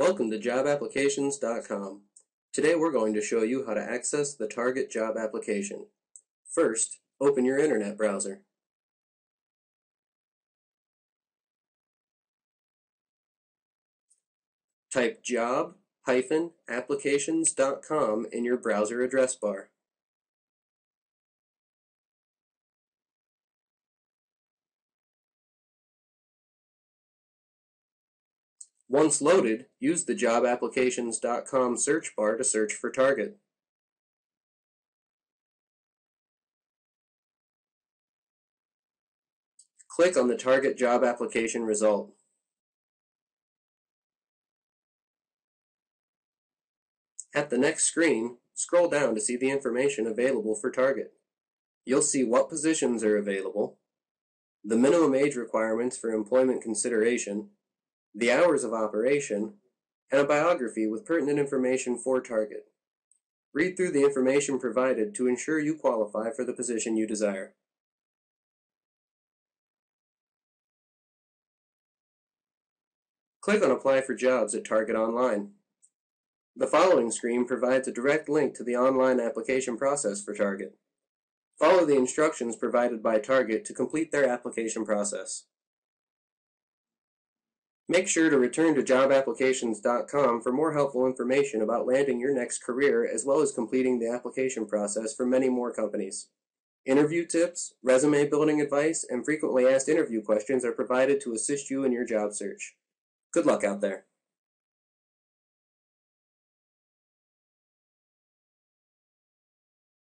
Welcome to jobapplications.com. Today we're going to show you how to access the Target job application. First, open your internet browser. Type job-applications.com in your browser address bar. Once loaded, use the jobapplications.com search bar to search for Target. Click on the Target job application result. At the next screen, scroll down to see the information available for Target. You'll see what positions are available, the minimum age requirements for employment consideration, the hours of operation, and a biography with pertinent information for Target. Read through the information provided to ensure you qualify for the position you desire. Click on Apply for Jobs at Target Online. The following screen provides a direct link to the online application process for Target. Follow the instructions provided by Target to complete their application process. Make sure to return to jobapplications.com for more helpful information about landing your next career as well as completing the application process for many more companies. Interview tips, resume building advice, and frequently asked interview questions are provided to assist you in your job search. Good luck out there.